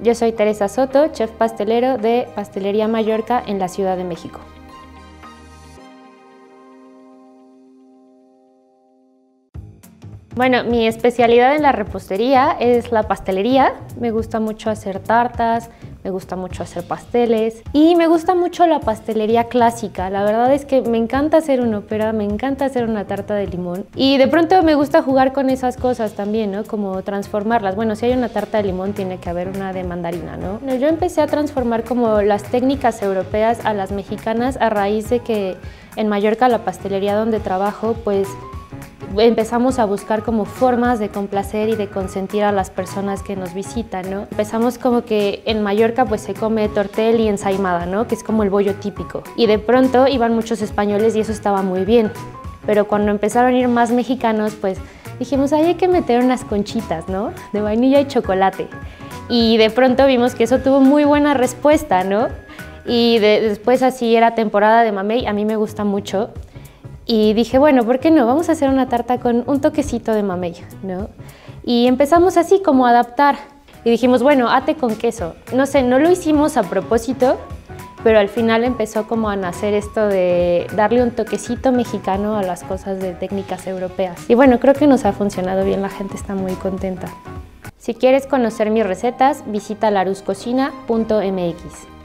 Yo soy Teresa Soto, chef pastelero de Pastelería Mallorca en la Ciudad de México. Bueno, mi especialidad en la repostería es la pastelería. Me gusta mucho hacer tartas, me gusta mucho hacer pasteles y me gusta mucho la pastelería clásica. La verdad es que me encanta hacer una ópera, me encanta hacer una tarta de limón y de pronto me gusta jugar con esas cosas también, ¿no? Como transformarlas. Bueno, si hay una tarta de limón tiene que haber una de mandarina, ¿no? Yo empecé a transformar como las técnicas europeas a las mexicanas a raíz de que en Mallorca, la pastelería donde trabajo, pues empezamos a buscar como formas de complacer y de consentir a las personas que nos visitan, ¿no? Empezamos como que en Mallorca pues se come tortel y ensaimada, ¿no? Que es como el bollo típico. Y de pronto iban muchos españoles y eso estaba muy bien. Pero cuando empezaron a ir más mexicanos, pues dijimos, ahí hay que meter unas conchitas, ¿no? De vainilla y chocolate. Y de pronto vimos que eso tuvo muy buena respuesta, ¿no? Y después así era temporada de mamey, a mí me gusta mucho y dije, bueno, ¿por qué no? Vamos a hacer una tarta con un toquecito de mamey, ¿no? Y empezamos así como a adaptar. Y dijimos, bueno, ate con queso. No sé, no lo hicimos a propósito, pero al final empezó como a nacer esto de darle un toquecito mexicano a las cosas de técnicas europeas. Y bueno, creo que nos ha funcionado bien, la gente está muy contenta. Si quieres conocer mis recetas, visita laruscocina.mx.